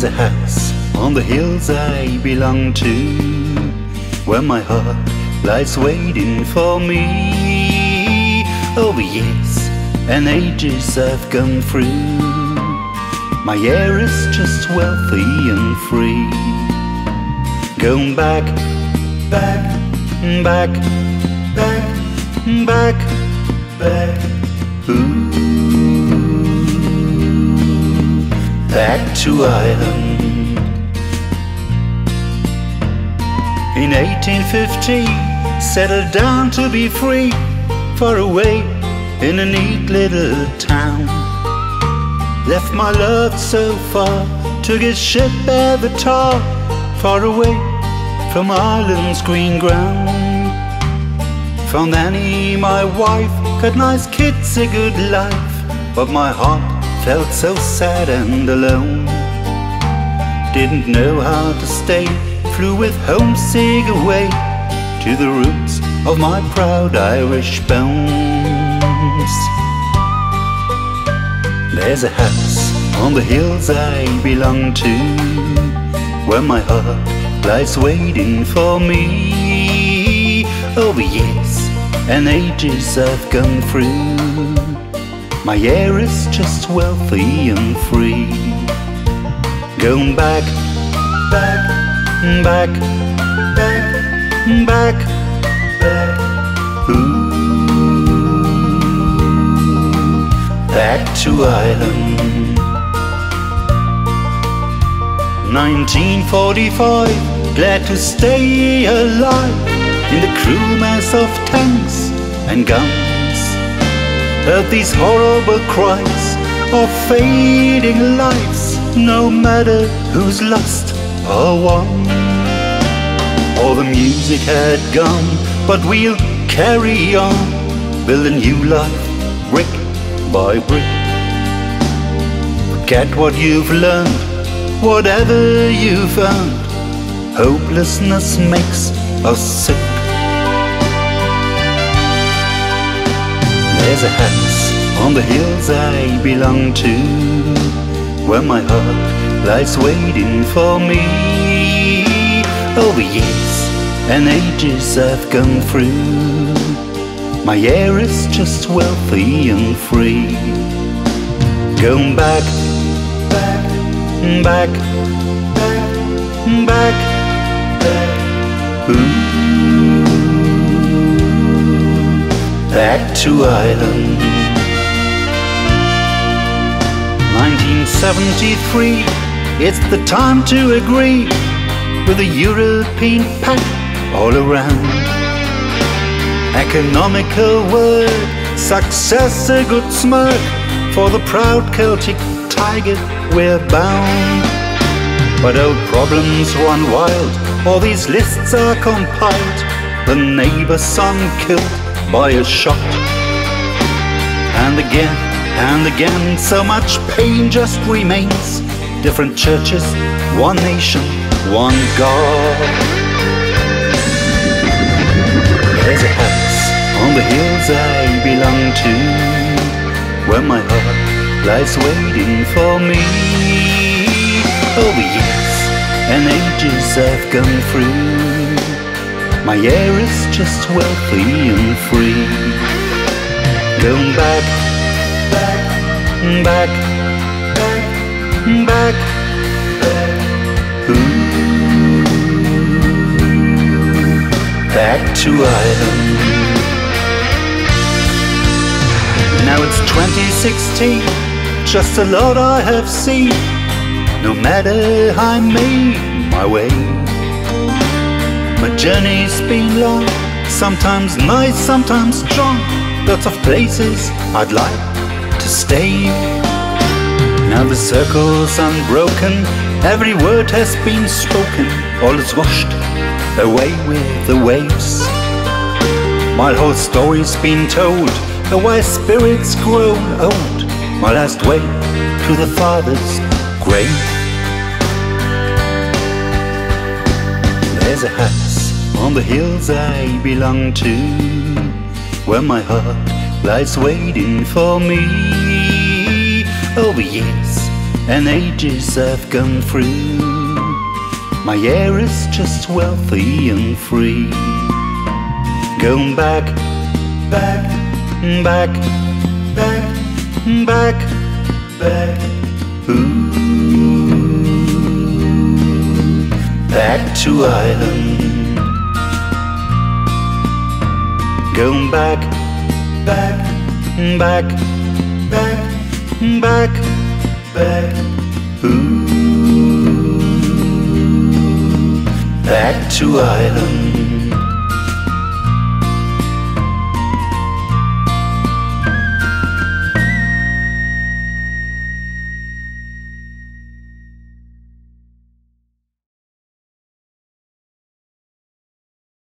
There's a house on the hills I belong to Where my heart lies waiting for me. Oh, Over years and ages I've gone through. My air is just wealthy and free. Going back, back, back, back, back, back. Ooh, back to Ireland In 1815, settled down to be free, far away in a neat little town. Left my love so far, took his ship at the tar, far away from Ireland's green ground. Found Annie, my wife, got nice kids, a good life, but my heart felt so sad and alone. Didn't know how to stay flew with homesick away to the roots of my proud Irish bones. There's a house on the hills I belong to, where my heart lies waiting for me. Over years and ages I've gone through, my air is just wealthy and free. Going back, back back, back, back, back. Ooh, back to Ireland. 1945, glad to stay alive in the cruel mess of tanks and guns. Heard these horrible cries of fading lights, no matter who's lost or won. All the music had gone, but we'll carry on, build a new life, brick by brick. Forget what you've learned, whatever you've. Hopelessness makes us sick. There's a house on the hills I belong to, where my heart lies waiting for me. Over years and ages I've gone through. My air is just wealthy and free. Going back, back, back, back, back, back. Ooh, to Ireland. 1973, it's the time to agree with a European pact all around. Economical word, success a good smirk. For the proud Celtic tiger we're bound. But old problems run wild, all these lists are compiled. The neighbor's son killed by a shot. And again and again, so much pain just remains. Different churches, one nation, one God. There's a house on the hills I belong to Where my heart lies waiting for me Over years and ages I've gone through My air is just wealthy and free Going back, back, back, back, back, Ooh. back to Ireland. Now it's 2016, just a lot I have seen, no matter I made my way. My journey's been long, sometimes nice, sometimes strong, lots of places I'd like to stay. Now the circle's unbroken, every word has been spoken, all is washed away with the waves. My whole story's been told, the way spirits grown old. My last way to the Father's grave. There's a house on the hills I belong to, where my heart lies waiting for me. Over years and ages I've gone through. My air is just wealthy and free. Going back, back, back, back, back, back, ooh, back to Ireland. Going back, back, back, back, back, back, ooh, back to Ireland.